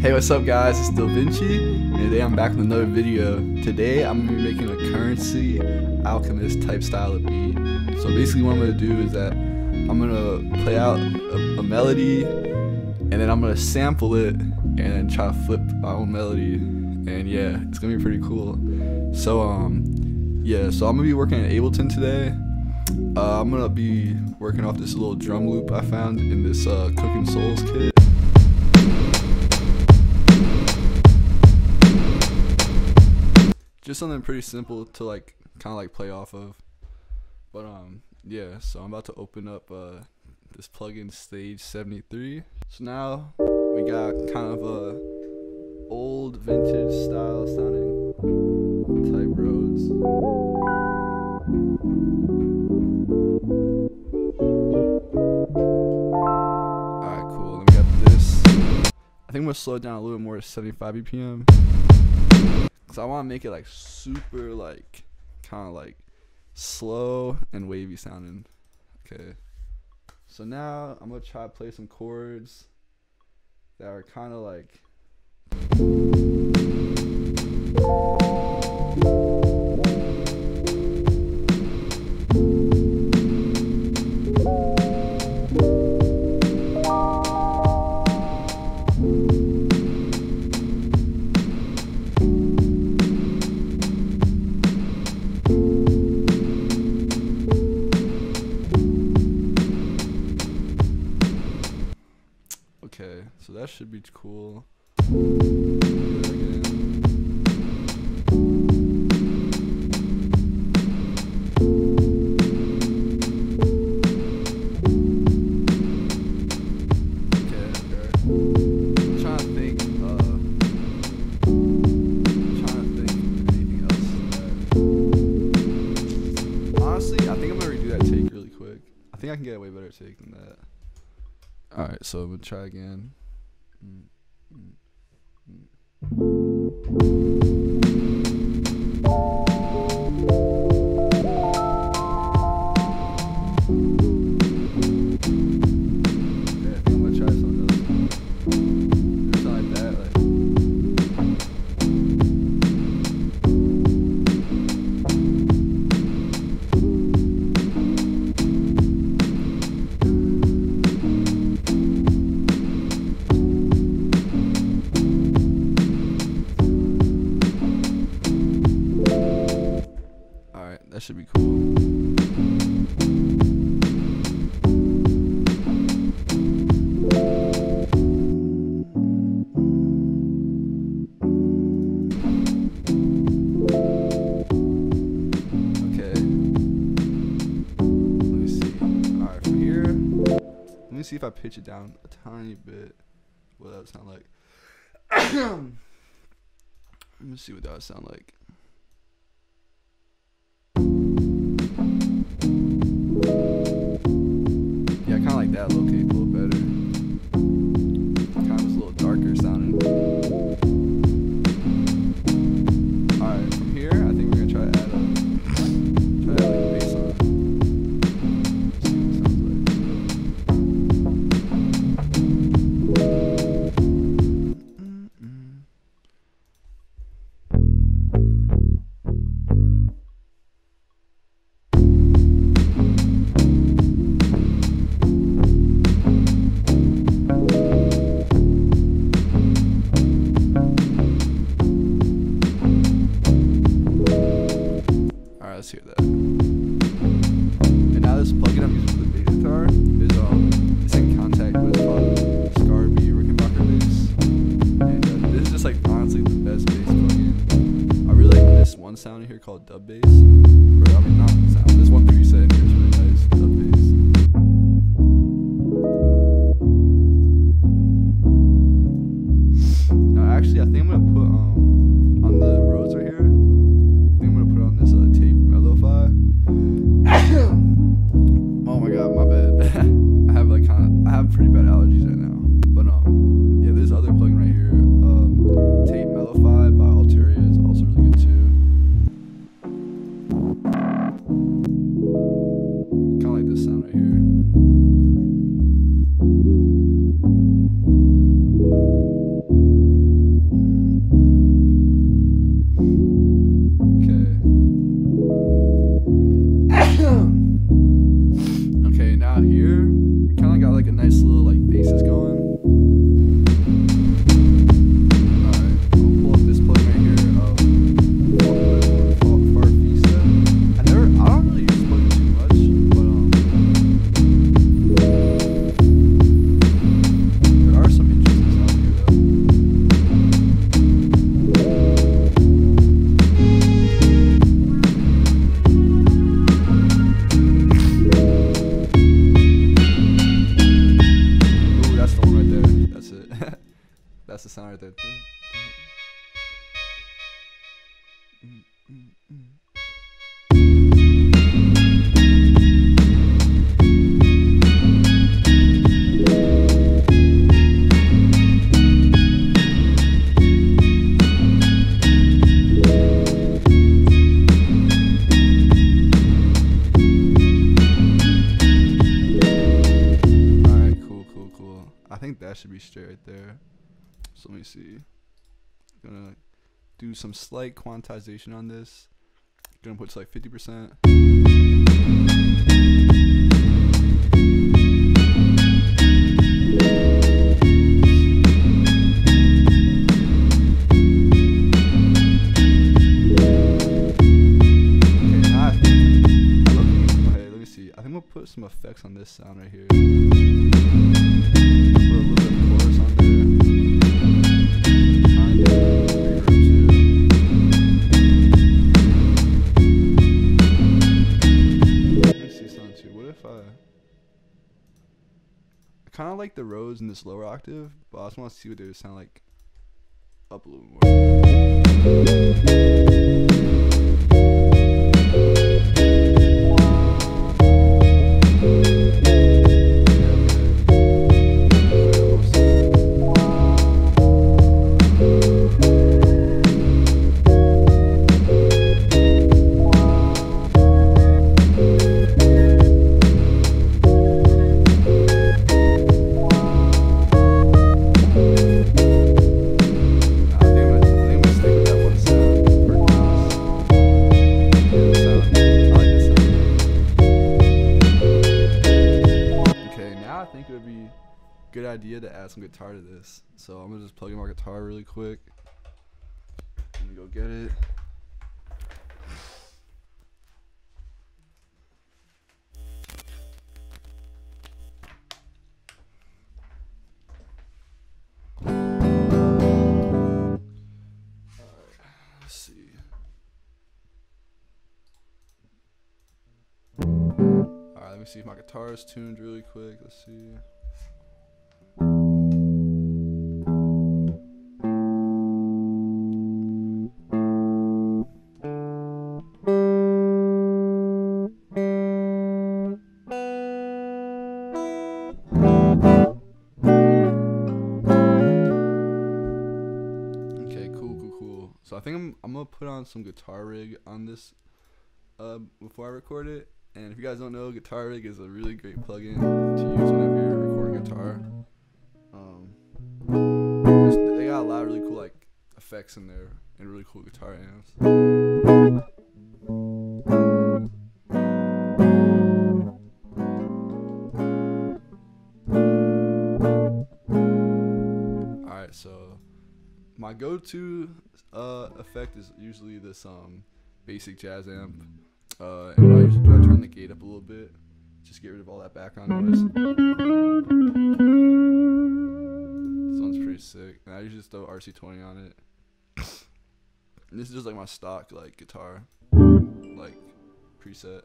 Hey, what's up, guys? It's Dylvinci, and today I'm back with another video. Today I'm gonna be making a Curren$y alchemist type style of beat. So basically, what I'm gonna do is that I'm gonna play out a, a melody, and then I'm gonna sample it and then try to flip my own melody. And yeah, it's gonna be pretty cool. So um, yeah, so I'm gonna be working at Ableton today. Uh, I'm gonna be working off this little drum loop I found in this uh, Cooking Souls kit. Just something pretty simple to like kind of like play off of. But um, yeah. So I'm about to open up uh this plugin Stage 73. So now we got kind of a old vintage style sounding type Rhodes. Think I'm gonna slow it down a little bit more to 75 BPM. Cause I want to make it like super like kind of like slow and wavy sounding. Okay. So now I'm gonna try to play some chords that are kind of like. Honestly, I think I'm gonna redo that take really quick. I think I can get a way better take than that. All right, so we'll try again. Mm, mm. Okay, see if I pitch it down a tiny bit. What that would sound like. Let me see what that would sound like. Yeah, kind of like that located a let's hear that. And now this plugin I'm using for the bass guitar is um it's in Kontakt with called Scarbee Rickenbacker bass. And uh, this is just like honestly the best bass plugin. I really like this one sound here called dub bass. out here, we kind of got like a nice little like basis going. Sound right there. Alright, cool, cool, cool. I think that should be straight right there. So let me see. I'm Gonna do some slight quantization on this. Gonna put like 50%. Okay, now Okay, let me see. I think we'll put some effects on this sound right here. Like the Rhodes in this lower octave, but I also want to see what they would sound like up a little more. I think it would be a good idea to add some guitar to this. So I'm gonna just plug in my guitar really quick. Let me go get it. Let me see if my guitar is tuned really quick. Let's see. Okay, cool, cool, cool. So I think I'm I'm gonna put on some guitar rig on this uh before I record it. And if you guys don't know, guitar rig is a really great plugin to use whenever you're recording guitar. Um, just, they got a lot of really cool like effects in there and really cool guitar amps. Alright, so my go-to uh, effect is usually this um basic jazz amp. Uh, and what I usually do, I turn the gate up a little bit, just get rid of all that background noise. One's pretty sick. And I usually just throw RC20 on it. And this is just like my stock like guitar, like preset.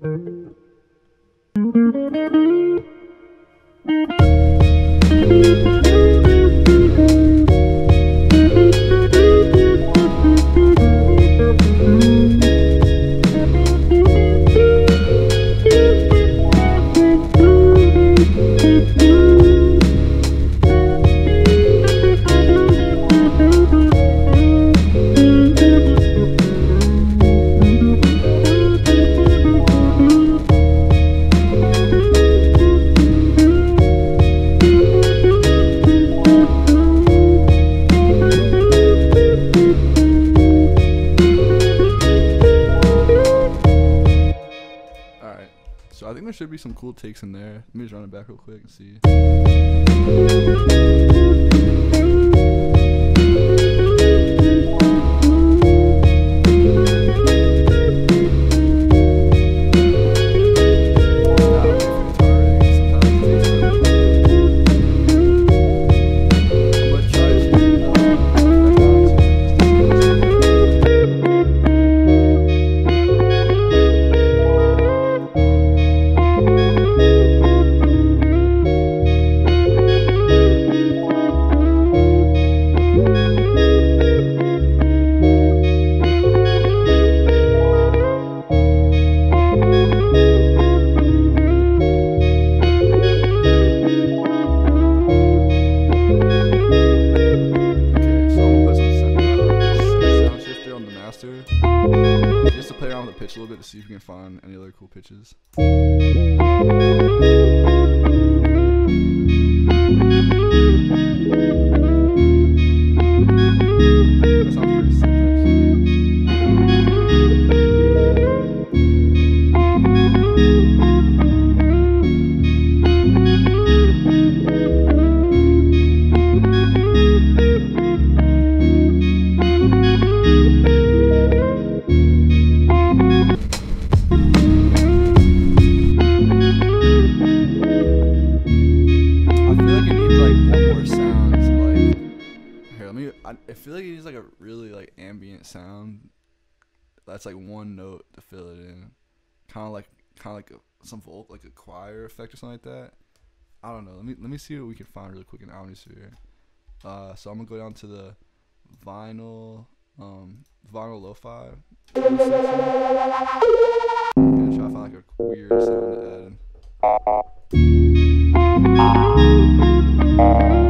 Alright, some cool takes in there. Let me just run it back real quick and see. I, feel like it needs like a really like ambient sound. That's like one note to fill it in, kind of like kind of like a, some vol like a choir effect or something like that. I don't know. Let me let me see what we can find really quick in Omnisphere. Uh, so I'm gonna go down to the vinyl um vinyl lo-fi. section. Gonna try to find like a weird sound to add.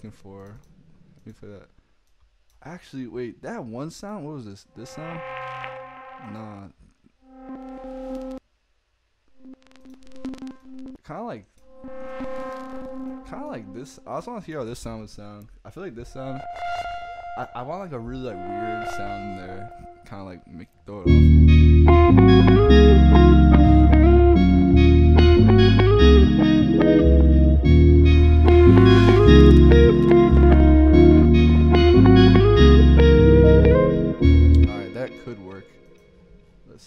Looking for. Let play that. Actually, wait, that one sound. What was this? This sound? Nah. Kind of like, kind of like this. I just want to hear how this sound would sound. I feel like this sound. I, I want like a really like weird sound in there. Kind of like make throw it off.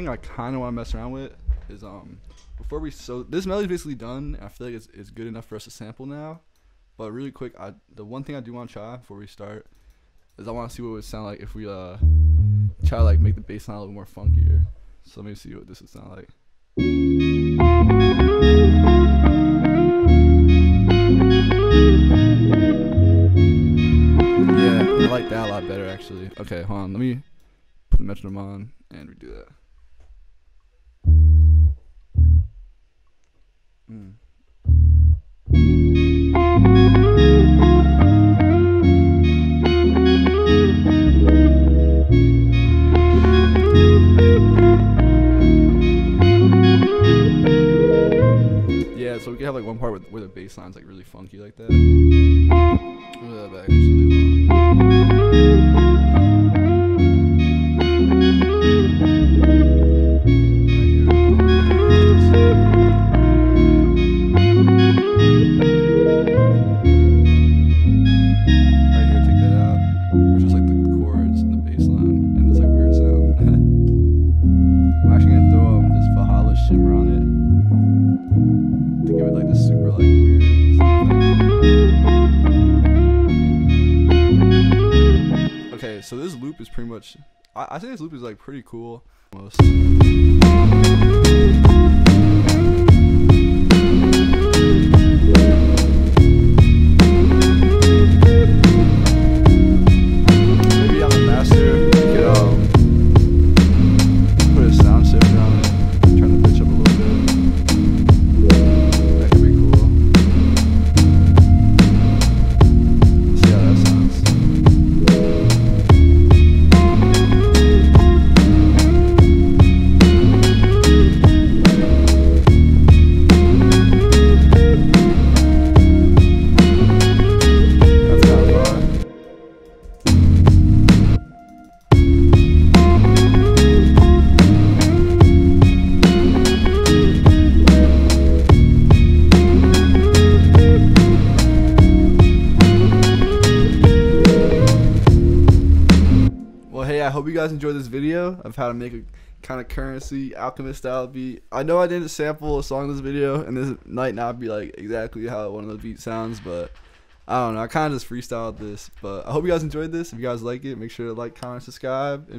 Thing I kind of want to mess around with is um before we so this melody's basically done. I feel like it's, it's good enough for us to sample now. But really quick, I the one thing I do want to try before we start is I want to see what it would sound like if we uh try to like make the bass line a little more funkier. So let me see what this would sound like. Yeah, I like that a lot better actually. Okay, hold on. Let me put the metronome on and redo that. Mm. Yeah, so we could have like one part with, where the bass line's like really funky like that. That back actually. Much. I, I think this loop is like pretty cool. You guys enjoyed this video of how to make a kind of Curren$y alchemist style beat. I know I didn't sample a song in this video, and this might not be like exactly how one of those beats sounds, but I don't know. I kind of just freestyled this, but I hope you guys enjoyed this. If you guys like it, make sure to like, comment, subscribe, and